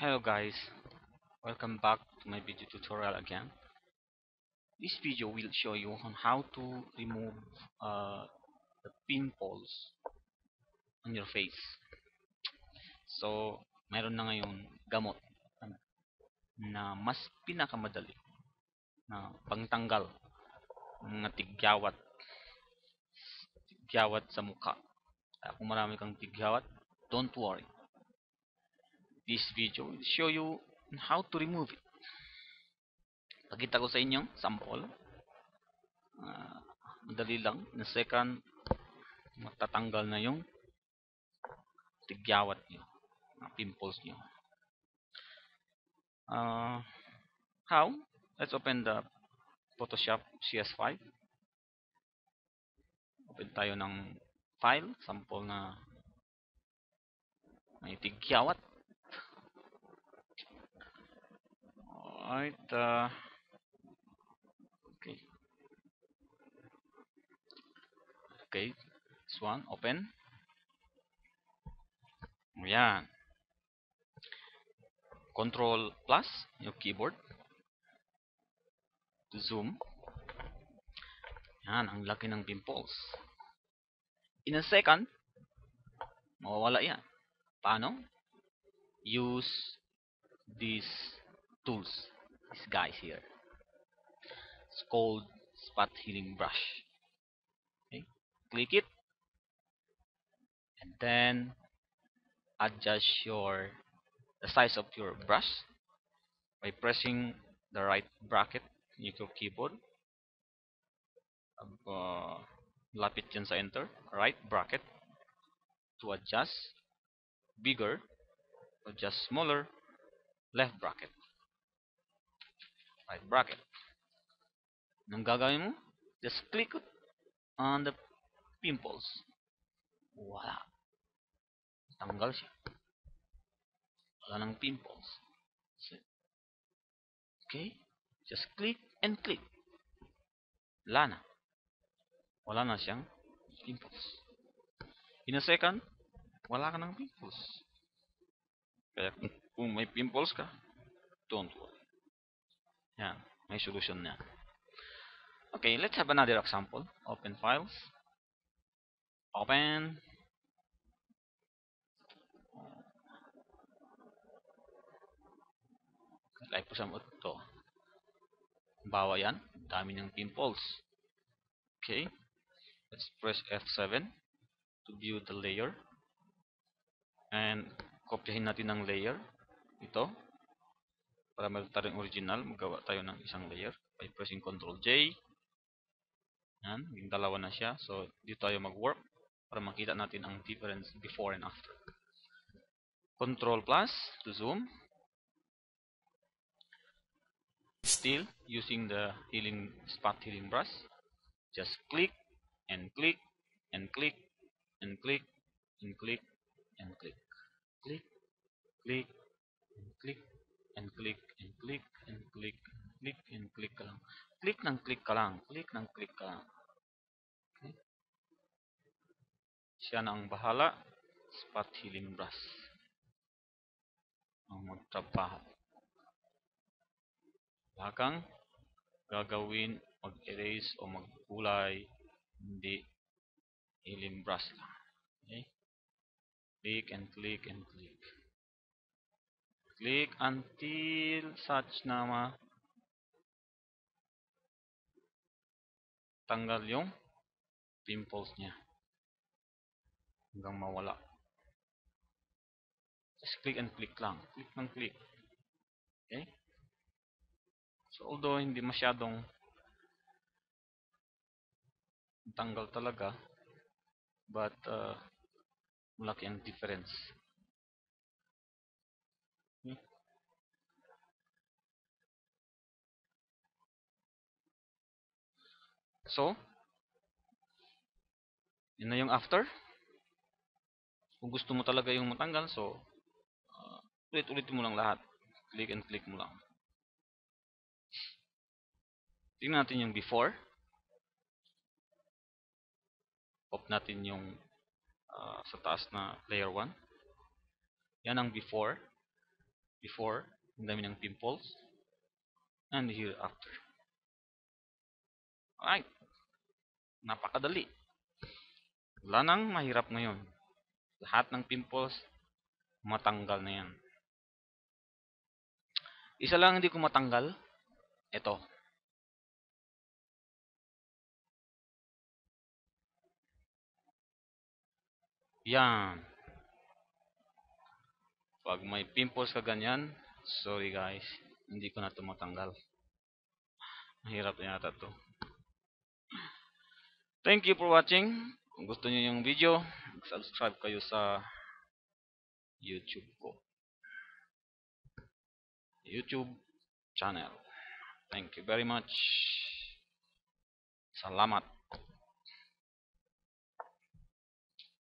Hello guys, welcome back to my video tutorial again. This video will show you on how to remove uh, the pimples on your face. So, meron na ngayon gamot na mas pinakamadali na pangtanggal ng tigyawat tigyawat sa mukha. Kung marami kang tigyawat, don't worry. This video will show you how to remove it. Pakita ko sa inyo, sample. Uh, madali lang. In second, matatanggal na yung tigyawat nyo. Mga pimples nyo. Uh, how? Let's open the Photoshop CS5. Open tayo ng file, sample na may tigyawat. Alright, uh, okay. Okay, this one, open. Ayan. Control plus, yung keyboard. To zoom. Yan, ang laki ng pimples. In a second, mawawala yan. Paano? Use these tools. These guys here. It's called spot healing brush. Okay, click it, and then adjust your the size of your brush by pressing the right bracket in your keyboard. Uh, lapit sa enter, right bracket to adjust bigger, adjust smaller, left bracket. Right bracket. Anong gagawin mo? Just click on the pimples. Wala. Tanggal siya. Wala ng pimples. Okay? Just click and click. Wala na. Wala na siyang pimples. In a second, wala ka ng pimples. Kaya kung may pimples ka, don't worry. Yan, may solution na. Okay, let's have another example. Open files. Open. Like po sa ito. Bawa yan. Dami ng pimples. Okay. Let's press F7 to view the layer. And kopyahin natin ng layer. Ito para meron tayong original, magawa tayo ng isang layer by pressing Ctrl J. Yan, yung dalawa na siya. So, dito tayo mag-work para makita natin ang difference before and after. Control plus to zoom. Still using the healing spot healing brush. Just click and click and click and click and click and click. Click, click, and click and click and click and click click and click ka lang. Click ng click ka lang. Click ng click ka lang. Okay. Siya na ang bahala. Spot healing brush. Ang magtrabaho. Wala kang gagawin, mag-erase o magkulay. Hindi. Healing brush lang. Okay. Click and click and click click until such na ma tanggal yung pimples niya. Hanggang mawala. Just click and click lang. Click ng click. Okay? So although hindi masyadong tanggal talaga but uh, malaki ang difference So, yun na yung after. Kung gusto mo talaga yung matanggal, so, uh, ulit-ulitin mo lang lahat. Click and click mo lang. Tingnan natin yung before. Pop natin yung uh, sa taas na layer 1. Yan ang before. before ang dami ng pimples and here after alright napakadali. Wala nang mahirap ngayon lahat ng pimples matanggal na yan. Isa lang hindi ko matanggal? Ito yan. Pag may pimples ka ganyan sorry guys hindi ko na ito matanggal. Mahirap na yata to thank you for watching. Kung gusto niyo yung video subscribe kayo sa youtube ko. Youtube channel. Thank you very much. Salamat